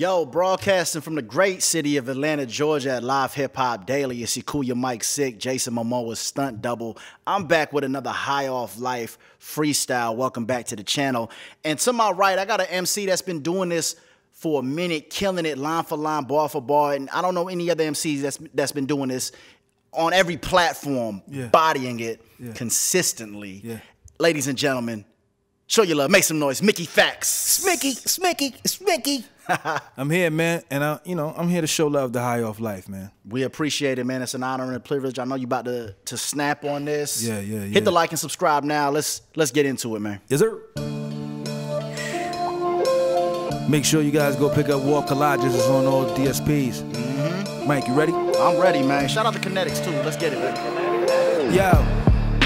Yo, broadcasting from the great city of Atlanta, Georgia at Live Hip Hop Daily. It's Ikuya Mike Sick, Jason Momoa's stunt double. I'm back with another High Off Life freestyle. Welcome back to the channel. And to my right, I got an MC that's been doing this for a minute, killing it line for line, bar for bar. And I don't know any other MCs that's that's been doing this on every platform, Yeah. bodying it Yeah. consistently. Yeah. Ladies and gentlemen, show your love, make some noise. Mickey Factz. Smicky, Smicky, Smicky. I'm here, man, and I, you know, I'm here to show love to high off life, man. We appreciate it, man. It's an honor and a privilege. I know you about to to snap on this. Yeah, yeah, yeah. Hit the like and subscribe now. Let's let's get into it, man. Yes, sir. Make sure you guys go pick up War Collages. It's on all DSPs. Mm-hmm. Mike, you ready? I'm ready, man. Shout out to Conetiks too. Let's get it, man. Yo,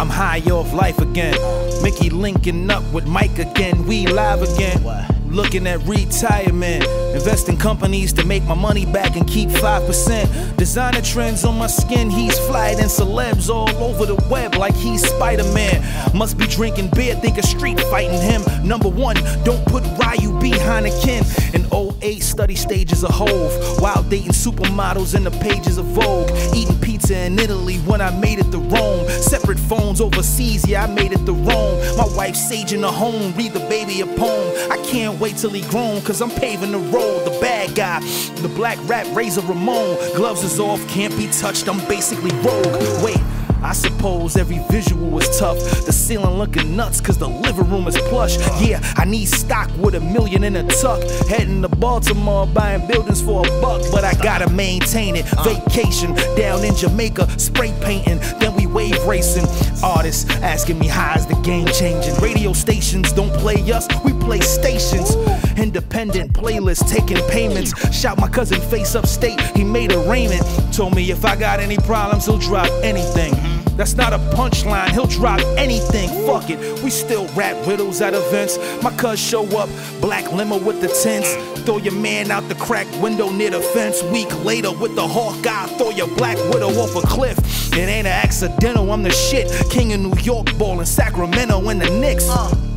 I'm high off life again. Mickey linking up with Mike again. We live again. What? Looking at retirement. Invest in companies to make my money back and keep 5%. Designer trends on my skin. He's flying and celebs all over the web like he's Spider Man. Must be drinking beer, think of street fighting him. Number one, don't put Ryu behind a Ken. In 08, study stages of Hove. While dating supermodels in the pages of Vogue. Eating pizza in Italy when I made it to Rome. Separate phones overseas, yeah, I made it to Rome. My wife saging the home, read the baby a poem. I can't wait till he grown, cause I'm paving the road. The bad guy, the black rat Razor Ramon. Gloves is off, can't be touched, I'm basically rogue. Wait. I suppose every visual was tough. The ceiling looking nuts, cause the living room is plush. Yeah, I need stock with a million in a tuck. Heading to Baltimore, buying buildings for a buck, but I gotta maintain it. Vacation down in Jamaica, spray painting, then we wave racing. Artists asking me how's the game changing. Radio stations don't play us, we play stations. Independent playlists taking payments. Shout my cousin face upstate, he made a raiment. Told me if I got any problems, he'll drop anything. That's not a punchline, he'll drop anything. Fuck it, we still rap riddles at events. My cuz show up, black limo with the tents. Throw your man out the crack window near the fence. Week later with the Hawkeye, throw your black widow off a cliff. It ain't an accidental, I'm the shit. King of New York, ballin' Sacramento and the Knicks. Uh.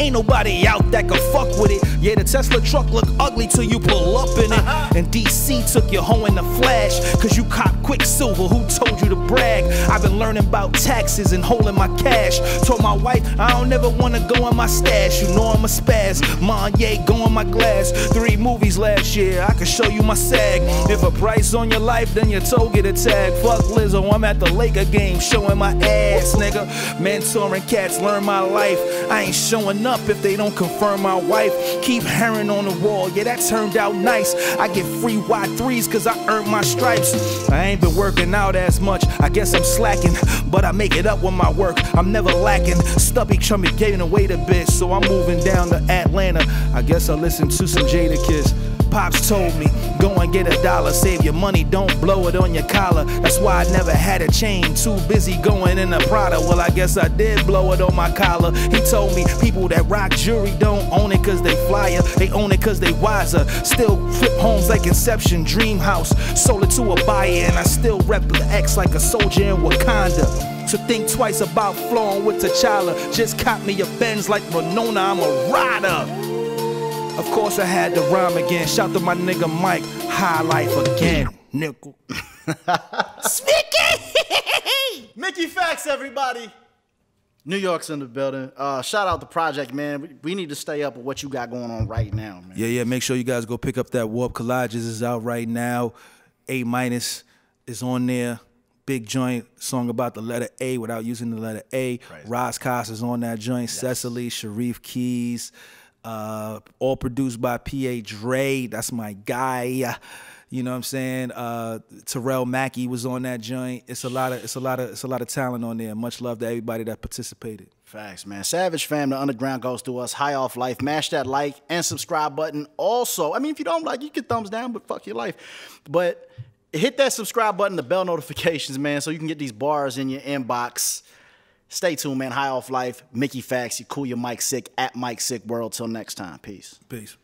Ain't nobody out that can fuck with it. Yeah, the Tesla truck look ugly till you pull up in it. Uh-huh. And DC took your hoe in the flash, cause you cop Quicksilver, who told you to brag? I've been learning about taxes and holding my cash. Told my wife, I don't ever wanna go in my stash. You know I'm a spaz. Monye, go in my glass. Three movies last year, I can show you my sag. If a price on your life, then your toe get a tag. Fuck Lizzo, I'm at the Laker game showing my ass, nigga. Mentoring cats, learn my life. I ain't showing up if they don't confirm my wife. Keep herring on the wall, yeah, that turned out nice. I get free Y3s cause I earned my stripes. I ain't been working out as much, I guess I'm slacking. But I make it up with my work, I'm never lacking. Stubby chummy gaining weight a bit, so I'm moving down to Atlanta. I guess I listen to some Jadakiss. Pops told me, go and get a dollar, save your money, don't blow it on your collar. That's why I never had a chain, too busy going in a Prada. Well, I guess I did blow it on my collar. He told me people that rock jewelry don't own it cause they flyer, they own it cause they wiser. Still flip homes like Inception, Dream House. Sold it to a buyer, and I still rep the X like a soldier in Wakanda. So think twice about flowing with T'Challa. Just cop me a Benz like Renona, I'm a rider. Of course, I had to rhyme again. Shout to my nigga Mike. High life again, nickel. Mickey Factz, everybody. New York's in the building. Uh, shout out the project, man. We, we need to stay up with what you got going on right now, man. Yeah, yeah. Make sure you guys go pick up that Warp Collages. is out right now. A minus is on there. Big joint song about the letter A without using the letter A. Crazy. Ras Kass is on that joint. Cecily, Sharif Keys. Uh, all produced by P.A. Dre. That's my guy. You know what I'm saying? Uh, Terrell Mackey was on that joint. It's a lot of it's a lot of it's a lot of talent on there. Much love to everybody that participated. Facts, man. Savage fam, the underground goes to us. High off life. Mash that like and subscribe button. Also, I mean, if you don't like, you can thumbs down, but fuck your life. But hit that subscribe button, the bell notifications, man, so you can get these bars in your inbox. Stay tuned, man. High off life. Mickey Factz. You cool your Mike Sick at Mike Sick World. Till next time. Peace. Peace.